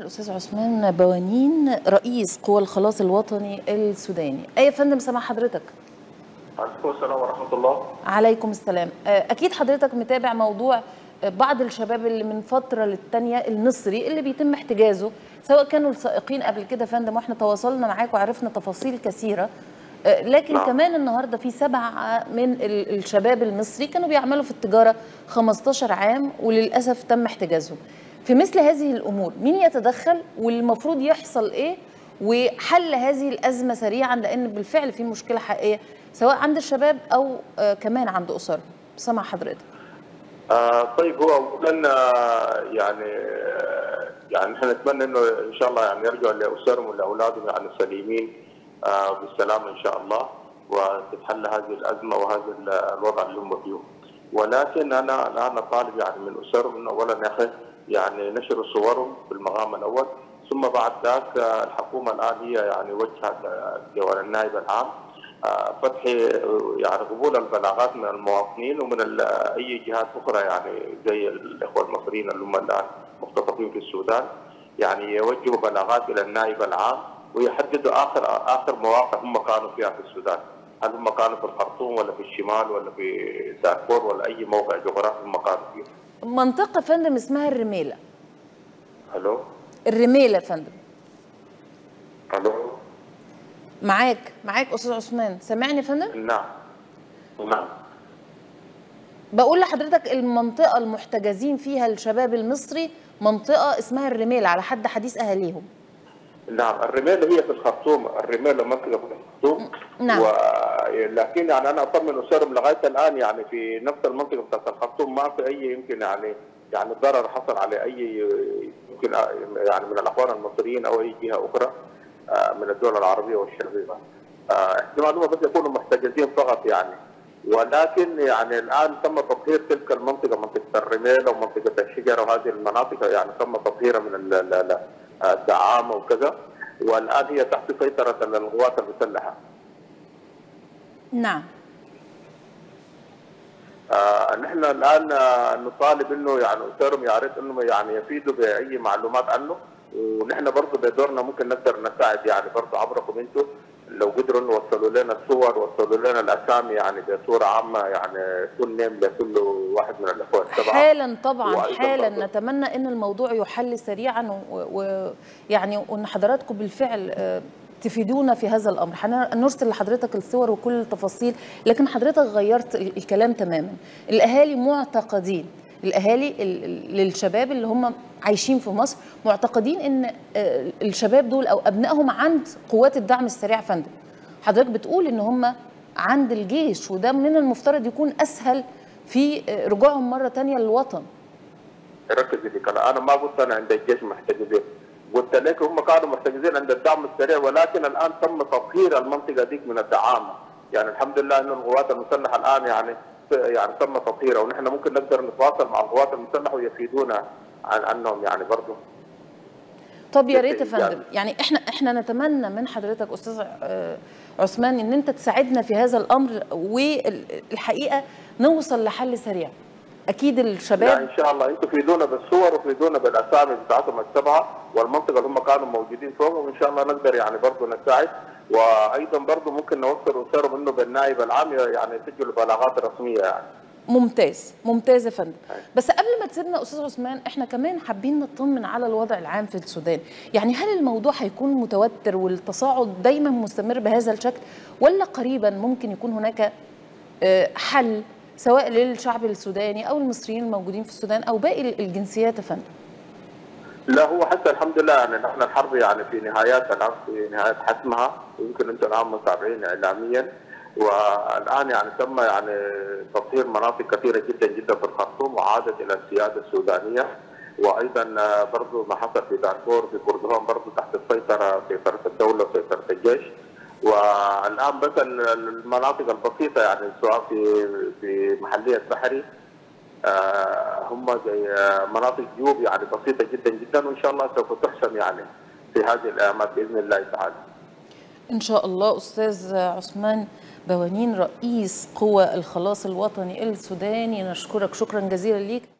الأستاذ عثمان بوانين رئيس قوى الخلاص الوطني السوداني. أي يا فندم سمع حضرتك؟ عليكم السلام ورحمة الله. عليكم السلام. أكيد حضرتك متابع موضوع بعض الشباب اللي من فترة للتانية المصري اللي بيتم احتجازه سواء كانوا السائقين قبل كده فندم وإحنا تواصلنا معاك وعرفنا تفاصيل كثيرة. لكن نعم. كمان النهارده في سبعة من ال- الشباب المصري كانوا بيعملوا في التجارة 15 عام وللأسف تم احتجازهم. في مثل هذه الأمور مين يتدخل والمفروض يحصل إيه وحل هذه الأزمة سريعا؟ لأن بالفعل في مشكلة حقيقية سواء عند الشباب أو آه، كمان عند أسرهم سمع حضرتك. آه طيب هو أولا آه، يعني آه، يعني إحنا نتمنى إنه إن شاء الله يعني يرجعوا لأسرهم ولأولادهم يعني سليمين آه بالسلامة إن شاء الله وتتحل هذه الأزمة وهذا ال- الوضع اللي هم فيه. ولكن أنا الان طالب يعني من أسرهم إنه اولا يا أخي يعني نشر صورهم في المقام الأول. ثم بعد ذاك الحكومة الآن هي يعني وجهت جوال النائب العام. آه، فتح يعني قبول البلاغات من المواطنين ومن أي جهات أخرى يعني زي الإخوة المصريين اللي هم الآن مختطفين في السودان. يعني يوجهوا بلاغات إلى النائب العام ويحددوا آخر آخر مواقع هم كانوا فيها في السودان. هل هم كانوا في الخرطوم ولا في الشمال ولا في دارفور ولا أي موقع جغرافي هم كانوا فيه منطقة فندم اسمها الرميلة. ألو؟ الرميلة فندم. ألو؟ معاك معاك أستاذ عثمان. سامعني فندم؟ نعم. نعم. بقول لحضرتك المنطقة المحتجزين فيها الشباب المصري منطقة اسمها الرميل على حد حديث أهاليهم. نعم الرمال هي في الخرطوم الرمال منطقه في الخرطوم نعم. و... لكن يعني أنا اطمن اسرهم لغاية الآن يعني في نفس المنطقة بتاعت الخرطوم ما في أي يمكن يعني يعني ضرر حصل على أي يمكن يعني من الأخوان المصريين أو أي جهة أخرى آه، من الدول العربية والشرقية. آه، احتمال هم بس يكونوا محتجزين فقط يعني ولكن يعني الآن تم تطهير تلك المنطقة منطقة الرميل ومنطقة الشجره وهذه المناطق يعني تم تطهيرها من ال- ال- ال- الدعامة وكذا والآن هي تحت سيطرة القوات المسلحة. نعم آه نحن الآن نطالب إنه يعني اسرهم يا ريت انه يعني يفيدوا بأي معلومات عنه ونحن برضه بدورنا ممكن نقدر نساعد يعني برضه عبركم أنتم لو قدروا إنه يوصلوا لنا الصور وصلوا لنا الاسامي يعني بصورة عامة يعني كل نيم لكل واحد من الإخوة السبعة. حالا طبعا حالا. برضه- نتمنى إن الموضوع يحل سريعا ويعني وإن حضراتكم بالفعل آه، تفيدونا في هذا الأمر. هنرسل لحضرتك الصور وكل التفاصيل لكن حضرتك غيرت ال- الكلام تماما. الأهالي معتقدين الأهالي ال- ال- للشباب اللي هم عايشين في مصر معتقدين إن آه، الشباب دول أو أبنائهم عند قوات الدعم السريع فندم حضرتك بتقول إن هم عند الجيش وده من المفترض يكون أسهل في آه، رجوعهم مرة تانية للوطن. ركز كلام أنا ما قلت أنا عند الجيش محتجزين. قلت لك هم كانوا محتجزين عند الدعم السريع ولكن الآن تم تطهير المنطقة ديك من الدعامة. يعني الحمد لله انه القوات المسلحة الآن يعني يعني تم تطهيرها ونحن ممكن نقدر نتواصل مع القوات المسلحة ويفيدونا عن عنهم يعني برضه طب يا ريت يا يعني- فندم يعني إحنا إحنا نتمنى من حضرتك أستاذ آه، عثمان إن أنت تساعدنا في هذا الأمر والحقيقة نوصل لحل سريع. أكيد لا الشباب إن شاء الله. أنتم فيدونا بالصور وفيدونا بالأسامي بتاعتهم السبعة والمنطقة اللي هم كانوا موجودين فوق وإن شاء الله نقدر يعني برضه نساعد. وأيضا برضه ممكن نوصل اسرهم انه بالنائب العام يعني يسجلوا بلاغات رسمية يعني. ممتاز ممتاز يا فندم. بس قبل ما تسيبنا أستاذ عثمان إحنا كمان حابين نطمن على الوضع العام في السودان. يعني هل الموضوع هيكون متوتر والتصاعد دايما مستمر بهذا الشكل ولا قريبا ممكن يكون هناك آه، حل سواء للشعب السوداني أو المصريين الموجودين في السودان أو باقي الجنسيات يا لا هو حتى الحمد لله يعني نحن الحرب يعني في نهايات الان في نهاية حسمها ويمكن أنتم الان متابعين اعلاميا. والآن يعني تم يعني تطهير مناطق كثيرة جدا جدا في الخرطوم وعادت إلى السيادة السودانية. وأيضا برضه ما حصل في دارفور في كردفان برضه تحت السيطرة سيطره الدولة وسيطرة الجيش. والآن بس المناطق البسيطة يعني سواء في في محلية السحري آه، هم زي آه، مناطق جيوب يعني بسيطة جدا جدا وإن شاء الله سوف تحسم يعني في هذه الأيامات بإذن الله تعالى. إن شاء الله أستاذ عثمان بوانين رئيس قوى الخلاص الوطني السوداني نشكرك شكرا جزيلا ليك